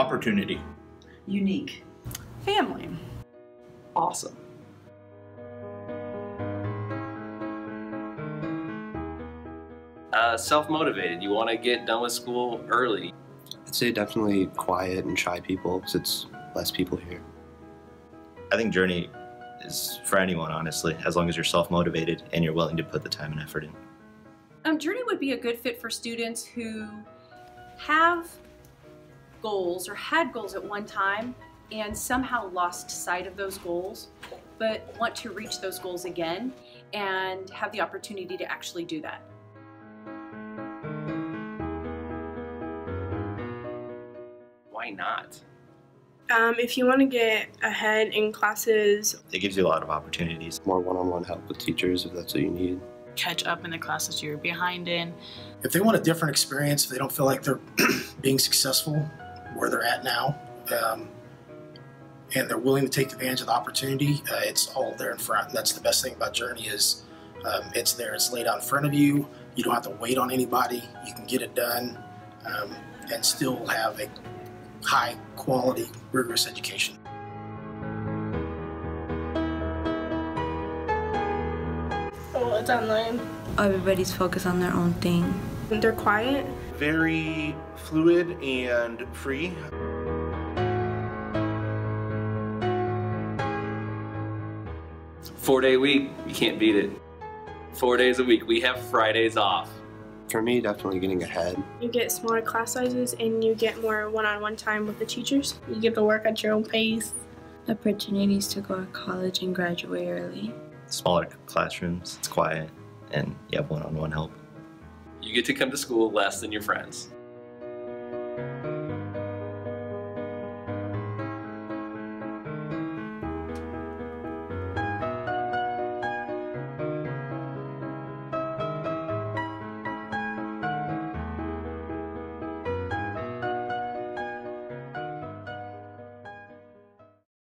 Opportunity. Unique. Family. Awesome. Uh, self-motivated. You want to get done with school early. I'd say definitely quiet and shy people because it's less people here. I think Journey is for anyone, honestly, as long as you're self-motivated and you're willing to put the time and effort in. Um, Journey would be a good fit for students who have goals or had goals at one time and somehow lost sight of those goals, but want to reach those goals again and have the opportunity to actually do that. Why not? Um, if you want to get ahead in classes, It gives you a lot of opportunities. More one-on-one help with teachers if that's what you need. catch up in the classes you're behind in. If they want a different experience, if they don't feel like they're being successful where they're at now, um, and they're willing to take advantage of the opportunity, uh, it's all there in front. And that's the best thing about Journey is um, it's there. It's laid out in front of you. You don't have to wait on anybody. You can get it done um, and still have a high quality, rigorous education. well, it's online. Everybody's focused on their own thing. And they're quiet. Very fluid and free. Four day week. You can't beat it. Four days a week. We have Fridays off. For me, definitely getting ahead. You get smaller class sizes and you get more one-on-one time with the teachers. You get to work at your own pace. Opportunities to go to college and graduate early. Smaller classrooms, it's quiet, and you have one-on-one help. You get to come to school less than your friends.